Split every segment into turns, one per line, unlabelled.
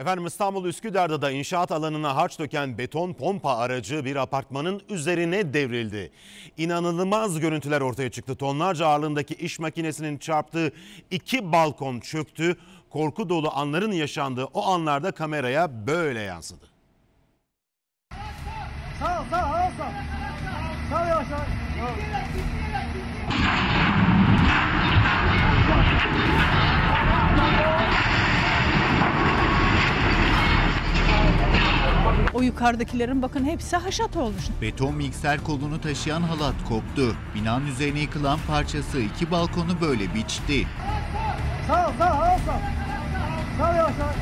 Efendim İstanbul Üsküdar'da da inşaat alanına harç döken beton pompa aracı bir apartmanın üzerine devrildi. İnanılmaz görüntüler ortaya çıktı. Tonlarca ağırlığındaki iş makinesinin çarptığı iki balkon çöktü. Korku dolu anların yaşandığı o anlarda kameraya böyle yansıdı.
Sağ sağ sağ sağ. Sağ yavaş yavaş.
O yukarıdakilerin bakın hepsi haşat olmuş.
Beton mikser kolunu taşıyan halat koptu. Binanın üzerine yıkılan parçası iki balkonu böyle biçti.
Sağ sağ sağ sağ. Sağ yavaş yavaş.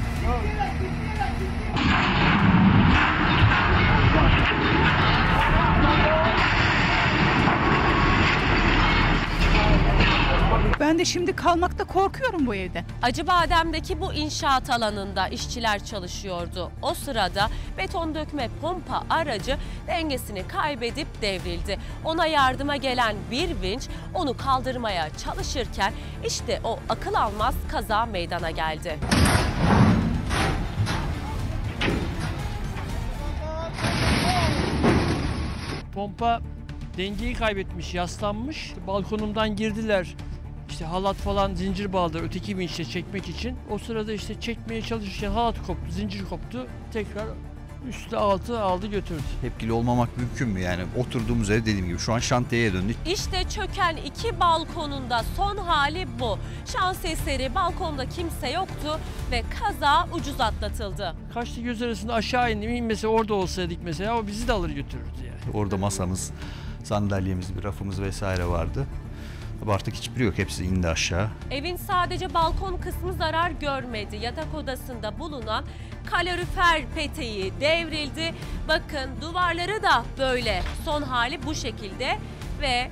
Ben de şimdi kalmakta korkuyorum bu evde.
Acıbadem'deki bu inşaat alanında işçiler çalışıyordu. O sırada beton dökme pompa aracı dengesini kaybedip devrildi. Ona yardıma gelen bir vinç onu kaldırmaya çalışırken işte o akıl almaz kaza meydana geldi.
Pompa dengeyi kaybetmiş, yaslanmış. Balkonumdan girdiler. İşte halat falan zincir bağladılar öteki vinçle çekmek için. O sırada işte çekmeye çalışırken halat koptu, zincir koptu. Tekrar üstü altı aldı götürdü.
Tepkili olmamak mümkün mü? Yani oturduğumuz ev dediğim gibi şu an şantiyeye döndük.
İşte çöken iki balkonunda son hali bu. Şans eseri balkonda kimse yoktu ve kaza ucuz atlatıldı.
Kaçtı göz arasında aşağı indim. İnmese orada olsaydık mesela o bizi de alır götürürdü yani.
Orada masamız, sandalyemiz, bir rafımız vesaire vardı. Ama artık hiçbiri yok. Hepsi indi aşağı.
Evin sadece balkon kısmı zarar görmedi. Yatak odasında bulunan kalorifer peteği devrildi. Bakın duvarları da böyle. Son hali bu şekilde ve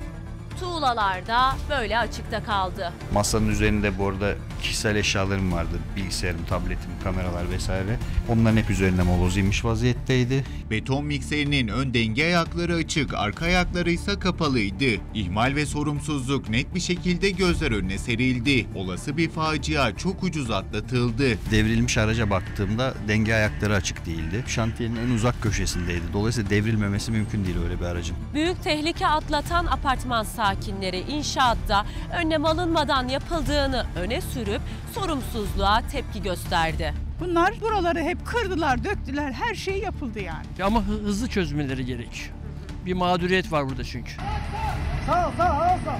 tuğlalar da böyle açıkta kaldı.
Masanın üzerinde bu arada kişisel eşyalarım vardı. Bilgisayarım, tabletim, kameralar vesaire. Onların hep üzerine moloz inmiş vaziyetteydi.
Beton mikserinin ön denge ayakları açık, arka ayakları ise kapalıydı. İhmal ve sorumsuzluk net bir şekilde gözler önüne serildi. Olası bir facia çok ucuz atlatıldı.
Devrilmiş araca baktığımda denge ayakları açık değildi. Şantiyenin en uzak köşesindeydi. Dolayısıyla devrilmemesi mümkün değil öyle bir aracın.
Büyük tehlike atlatan apartman sakinleri inşaatta önlem alınmadan yapıldığını öne sürüp sorumsuzluğa tepki gösterdi.
Bunlar buraları hep kırdılar, döktüler. Her şey yapıldı yani.
Ama hı- hızlı çözmeleri gerekiyor. Bir mağduriyet var burada çünkü.
Sağ sağ sağ sağ.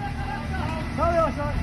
Sağ yavaş yavaş.